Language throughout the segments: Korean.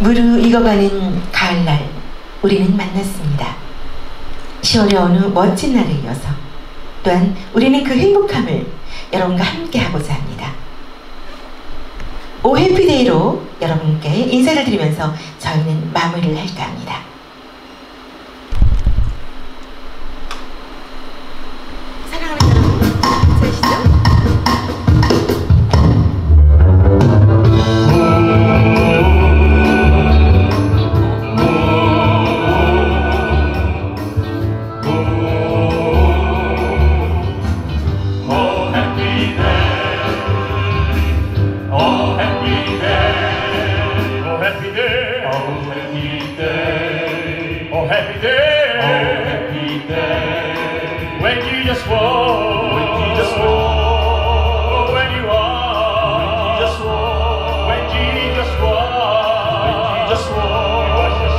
무르익어가는 가을날 우리는 만났습니다. 10월의 어느 멋진 날에 이어서 또한 우리는 그 행복함을 여러분과 함께 하고자 합니다. 오 해피데이로 여러분께 인사를 드리면서 저희는 마무리를 할까 합니다. Happy day, oh happy day, oh happy day, oh happy day. When you just walk, when you just walk, oh, when you when you just walk, when you just walk, when you just walk, you wash the.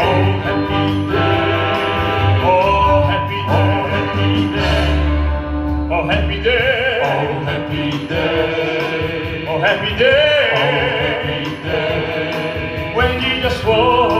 Oh happy day, oh happy day, oh happy day. Oh happy day. Oh happy day every day. Every day. When Jesus was.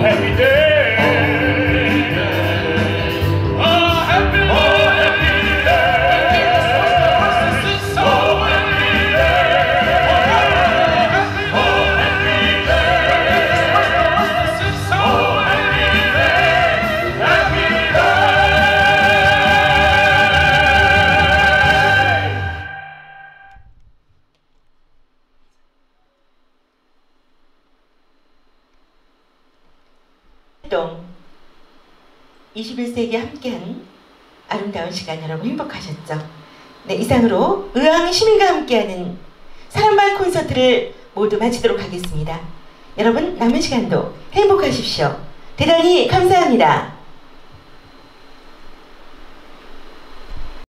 Happy day. 활동 21세기 함께한 아름다운 시간 여러분 행복하셨죠? 네 이상으로 의왕 시민과 함께하는 사랑방 콘서트를 모두 마치도록 하겠습니다. 여러분 남은 시간도 행복하십시오. 대단히 감사합니다.